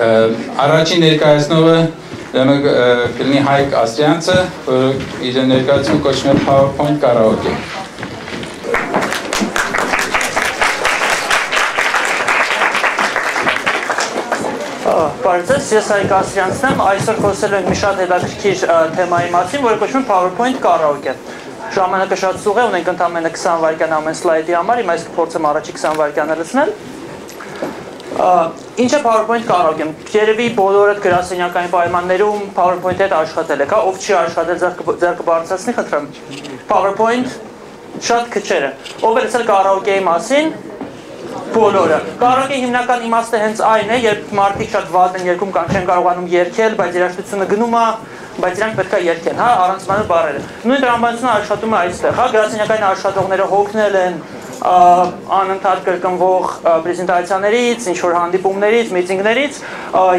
Առաջին ներկայացնողը ուրեմն կլինի Հայկ Աստրյանցը, որը իր ներկայացումը կոչվում է PowerPoint karaoke։ Բարեձեզ, ես Հայկ Աստրյանցն եմ, այսօր խոսելու ենք մի շատ հետաքրքիր թեմայի մասին, որը կոչվում է PowerPoint karaoke։ Ժամանակը շատ սուղ է, ունենք ընդամենը 20 վայրկյան ամեն սլայդի համար, հիմա ես կփորձեմ առաջի 20 վայրկյանը լցնել։ Ինչ է PowerPoint karaoke-ն։ Երևի բոլորդ գրասենյակային պայմաններում PowerPoint-ի հետ աշխատել եք, հա, ով չի աշխատել, ձեռքը բարձրացնի, խնդրեմ։ PowerPoint շատ քչերը։ Ով է լսել karaoke-ի մասին, բոլորը։ Կարողի հիմնական իմաստը հենց այն է, երբ մարդիկ շատ վատ են երկում կամ չեն կարողանում երգել, բայց երաժշտությունը գնում է, բայց իրանք պետքա երգեն, հա, առանց մանր բարերը։ Նույն տրամաբանությունը աշխատում է այստեղ, հա, գրասենյակային աշխատողները հոգնել են անընդհատ կրկնվող պրեզենտացիաներից, ինչ որ հանդիպումներից, միտինգներից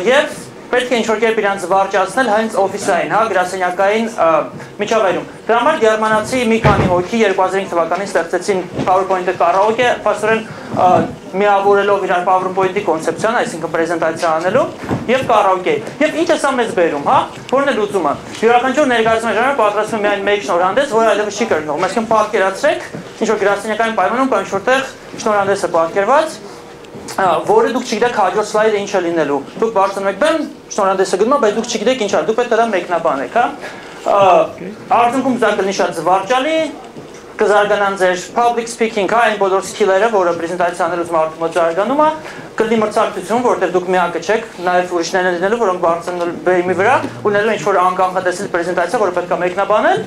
եւ պետք է ինչ-որ կերպ իրանց վարճացնել հենց օֆիսային, հա, գրասենյակային միջավայրում։ Դրա համար գերմանացի մի քանի հոգի 2005 թվականին ստեղծեցին PowerPoint-ը karaoke, փաստորեն միավորելով իրար PowerPoint-ի կոնցեպցիան, այսինքն պրեզենտացիա անելու եւ karaoke։ Եվ ինչ է սա մեզ բերում, հա? Որն է լուծումը։ Յուրաքանչյուր ներկայացման ժամանակ պատրաստվում է միայն մեկ շնորհանդես, որը այլևս չի կրկնվում։ Այսինքն պատկերացրեք, ինչ որ գրասենյակային պայմանում կան ինչ-որտեղ շնորհանդեսը պատկերված, որը դուք չգիտեք հաջորդ սլայդը ինչ է լինելու։ Դուք բարձրանում եք բեմ, շնորհանդեսը գնում է, բայց դուք չգիտեք ինչ է, դուք պետք է դա մեկնաբանեք, հա։ Արդյունքում դա կլինի շատ զվարճալի, կզարգանան ձեր public speaking, հա, այն բոլոր skills-երը, որը պրեզենտացիաներուց մարդու մոտ զարգանում է, կլինի մրցակցություն, որտեղ դուք միակը չեք, նաև ուրիշներն են լինելու, որոնք բարձրանում բեմի վրա, ունելու ինչ-որ անկանխատեսել պրեզենտացիա, որը պետք է մեկնաբանել։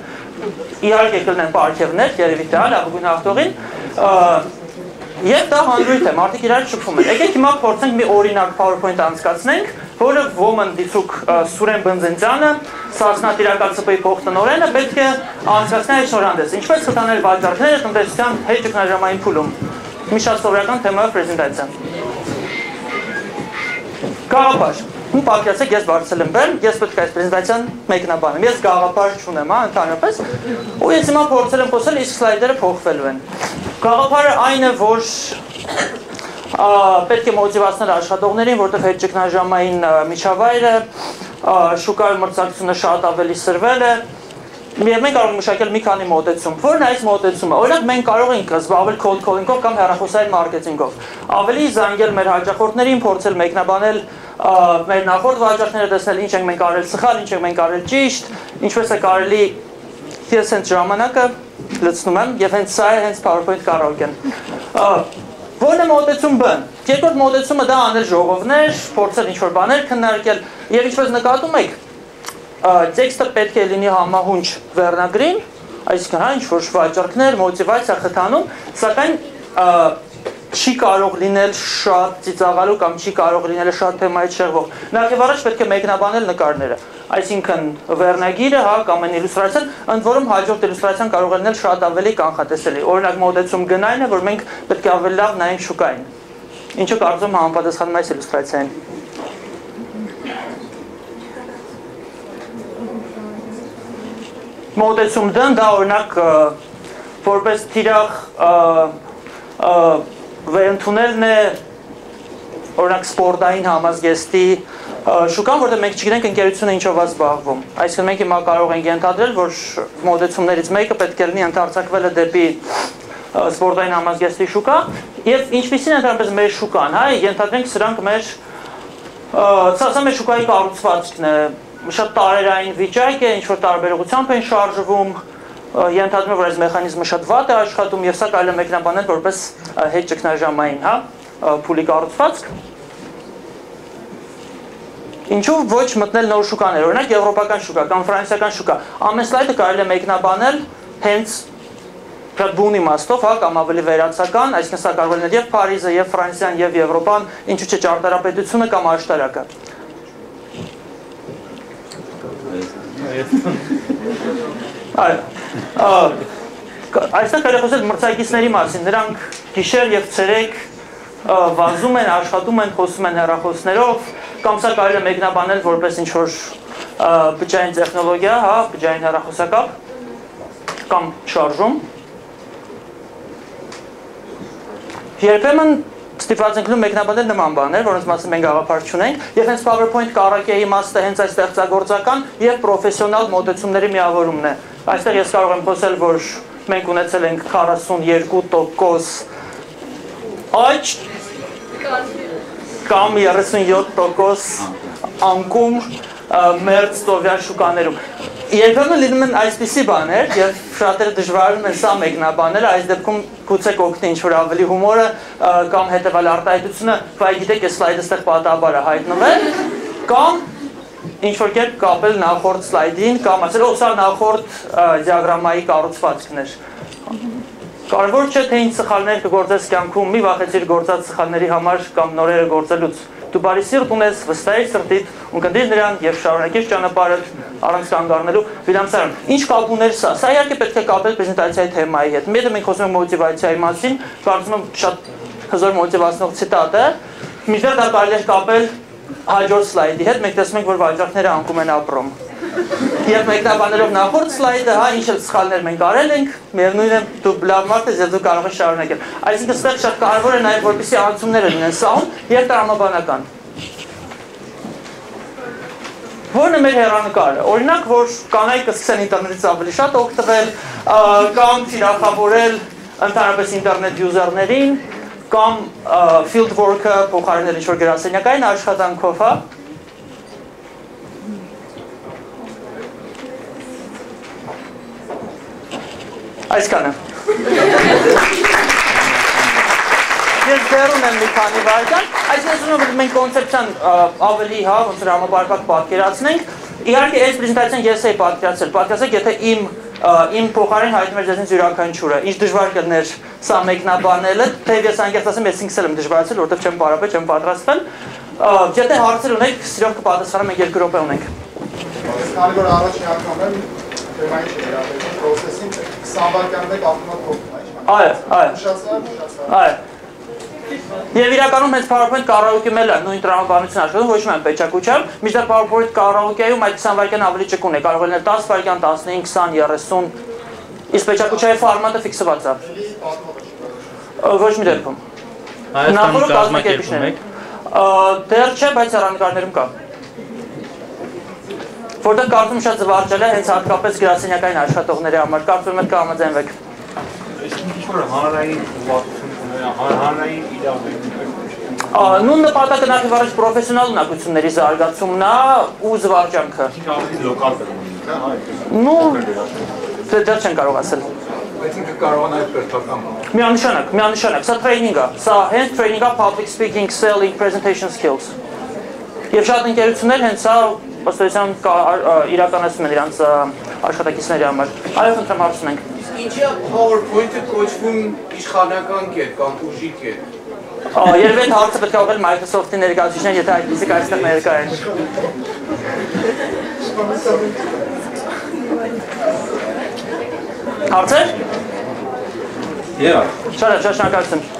Իհարկե կլինեն պարգևներ, երևի դա լավագույն հաղթողին, Եվ դա հանդրույթ է, մարդիկ իրար շփվում են։ Եկեք հիմա փորձենք մի օրինակ PowerPoint անցկացնենք, որը ոմն դիցուկ Սուրեն Բնձենցյանը, Սասնա տիրակալցպի փոխտնօրենը պետք է անցկացնի այդ շնորհանդես։ Ինչպես խթանել վաճառքները տնտեսության հետ ճգնաժամային փուլում։ Մի շատ սովորական թեմայով պրեզենտացիա։ Գաղափար։ Ու պատկերացեք, ես բարձել եմ բեմ, ես պետք է այս պրեզենտացիան մեկնաբանեմ։ Ես գաղափար չունեմ, հա, ընդհանրապես։ Ու ես հիմա փորձել եմ խոսել, իսկ սլայդերը փոխվելու են։ Գաղափարը այն է, որ պետք է մոտիվացնել աշխատողներին, որտեղ այդ ճգնաժամային միջավայրը շուկայի մրցակցությունը շատ ավելի սրվել է, Մենք մենք կարող ենք մշակել մի քանի մոտեցում։ Որն է այս մոտեցումը։ Օրինակ մենք կարող ենք զբաղվել cold calling-ով կամ հեռախոսային մարքեթինգով։ Ավելի զանգել մեր հաճախորդներին, փորձել մեկնաբանել մեր նախորդ վաճառքները տեսնել ինչ ենք մենք արել սխալ, ինչ ենք մենք արել ճիշտ, ինչպես է կարելի ես հենց ժամանակը լցնում եմ եւ հենց սա է հենց PowerPoint karaoke-ն։ Որն է մոտեցում B։ Երկրորդ մոտեցումը դա անել ժողովներ, փորձել ինչ-որ բաներ քննարկել եւ ինչպես նկատում եք, տեքստը պետք է լինի համահունչ վերնագրին, այսինքն հա ինչ-որ վաճառքներ, մոտիվացիա խթանում, սակայն չի կարող լինել շատ ծիծաղալու կամ չի կարող լինել շատ թեմայից շեղվող։ Նախ եւ առաջ պետք է մեկնաբանել նկարները այսինքն վերնագիրը, հա, կամ այն իլյուստրացիան, ընդ որում հաջորդ իլյուստրացիան կարող է լինել շատ ավելի կանխատեսելի։ Օրինակ մոդեցում գնային է, որ մենք պետք է ավելի լավ նայենք շուկային։ Ինչը կարծում համապատասխանում այս իլյուստրացիային։ Մոդեցում դն դա օրինակ որպես թիրախ վերընդունելն է օրինակ սպորտային համազգեստի շուկան, որտեղ մենք չգիտենք ընկերությունը ինչով է զբաղվում։ Այսինքն մենք հիմա կարող ենք ենթադրել, որ մոդեցումներից մեկը պետք է լինի ընդարձակվելը դեպի սպորտային համազգեստի շուկա, եւ ինչպեսին է ընդհանրապես մեր շուկան, հա, ենթադրենք սրանք մեր սա մեր շուկայի կառուցվածքն է, շատ տարերային վիճակ է, ինչ որ տարբերողությամբ են շարժվում, ենթադրում եմ, որ այս մեխանիզմը շատ վատ է աշխատում եւ սա կարելի է մեկնաբանել որպես հետ ճգնաժամային, հա, փուլի կառուցվածք։ Ինչու ոչ մտնել նոր շուկաներ, օրինակ եվրոպական շուկա կամ ֆրանսիական շուկա։ Ամեն սլայդը կարելի է մեկնաբանել հենց շատ բուն իմաստով, հա, կամ ավելի վերացական, այսինքն սա կարող է լինել եւ Փարիզը, եւ Ֆրանսիան, եւ Եվրոպան, ինչու՞ չէ ճարտարապետությունը կամ աշտարակը։ Այո։ Այստեղ կարելի խոսել մրցակիցների մասին։ Նրանք գիշեր եւ ցերեկ վազում են, աշխատում են, խոսում են հեռախոսներով, կամ սա կարելի է մեկնաբանել որպես ինչ որ բջջային տեխնոլոգիա, հա, բջջային հեռախոսակապ կամ շարժում։ Երբեմն ստիպված ենք լինում մեկնաբանել նման բաներ, որոնց մասին մենք գաղափար չունենք, եւ հենց PowerPoint կարակեի իմաստը հենց այս ստեղծագործական եւ պրոֆեսիոնալ մոտեցումների միավորումն է։ Այստեղ ես կարող եմ խոսել, որ մենք ունեցել ենք 42% աճ կամ 37% անկում մերձ տովյան շուկաներում։ Երբեմն լինում են այսպիսի բաներ, եւ շատերը դժվարում են սա մեկնաբանել, այս դեպքում գուցե կօգնի ինչ որ ավելի հումորը կամ հետեւալ արտահայտությունը, բայց գիտեք, այս սլայդը ստեղ պատահաբար է հայտնվել, կամ ինչ որ կերպ կապել նախորդ սլայդին կամ ասել, օ սա նախորդ դիագրամայի կառուցվածքն էր։ Կարևոր չէ թե ինչ սխալներ կգործես կյանքում, մի վախեցիր գործած սխալների համար կամ նորերը գործելուց դու բարի սիրտ ունես, վստահի սրտիդ, ունկնդիր նրան եւ շարունակիր ճանապարհը առանց կանգ առնելու Վիլյամսարան։ Ինչ կապ ուներ սա։ Սա իհարկե պետք է կապել պրեզենտացիայի թեմայի հետ։ Մեկը մենք խոսում ենք մոտիվացիայի մասին, կարծում եմ շատ հզոր մոտիվացնող ցիտատ է։ Միջդեռ դա կարելի է կապել հաջորդ սլայդի հետ, մենք տեսնում ենք, որ վաճառքները անկում են ապրում։ Եվ մեկնաբանելով նախորդ սլայդը, հա, ինչ էլ սխալներ մենք արել ենք, միևնույն է դու լավ մարդ ես, դու կարող ես շարունակել։ Այսինքն ստեղ շատ կարևոր է նաև որպեսզի անցումները լինեն սահուն եւ տրամաբանական։ Որն է մեր հերանեկարը։ Օրինակ, որ կանայք կսկսեն ինտերնետից ավելի շատ օգտվել, կամ թիրախավորել ընդհանրապես ինտերնետ յուզերներին, կամ field work-ը փոխարինել ինչ-որ գրասենյակային աշխատանքով, հա, Այսքանը։ Ես դեռուն եմ մի քանի վայրկյան, այսինքն ուզում մենք կոնցեպցիան ավելի հա ոնց որ համապարփակ պատկերացնենք։ Իհարկե այս պրեզենտացիան ես էի պատկերացրել։ Պատկերացեք, եթե իմ իմ փոխարեն հայտնում էր ձեզ յուրաքանչյուրը։ Ինչ դժվար կլներ սա մեկնաբանելը, թեև ես անկեղծ ասեմ, ես ինքս եմ դժվարացել, որովհետև չեմ պարապել, չեմ պատրաստվել։ Եթե հարցեր ունեք, սիրով կպատասխանեմ, մենք երկու րոպե ունենք։ Քանի որ առաջին անգամ եմ թեմային շերապետի process-ին 20 վայրկյան մեկ ավտոմատ Այո, այո։ Այո։ Եվ իրականում հենց PowerPoint կառավարությունն էլ է նույն տրամաբանություն աշխատում, ոչ միայն պետչակությամբ, միջդեռ PowerPoint կառավարությունում այդ 20 վայրկյան ավելի ճկուն է, կարող է լինել 10 վայրկյան, 15, 20, 30, իսկ պետչակության ֆորմատը ֆիքսված է։ Ոչ մի դեպքում։ Հայաստանում կազմակերպում եք։ Դեռ չէ, բայց հեռանկարներում կա որտեղ կարծում շատ զվարճել է հենց հատկապես գրասենյակային աշխատողների համար, կարծում եմ կհամաձայնվեք։ Ինչ-որ հանրային ունենա, հանրային իրավունք։ Նույն նպատակը նախ առաջ պրոֆեսիոնալ ունակությունների զարգացումն է ու զվարճանքը։ կլինի, հա։ դե դեռ չեն կարող ասել։ Բայց ինքը կարողանա կրթական բան։ Միանշանակ, միանշանակ, սա տրեյնինգ է։ Սա հենց տրեյնինգ է public speaking, selling, presentation skills։ Եվ շատ ընկերություններ հենց սա ըստեյության իրականացնում են իրանց աշխատակիցների համար։ Այո, խնդրեմ հարցնենք։ Ինչի է PowerPoint-ը կոչվում իշխանական կետ կամ ուժի կետ։ Երբ այդ հարցը պետք է ուղղել Microsoft-ի ներկայացուցիչներին, եթե այդպեսիք այստեղ ներկա են։ Հարցեր։. Շատ շատ շնորհակալություն։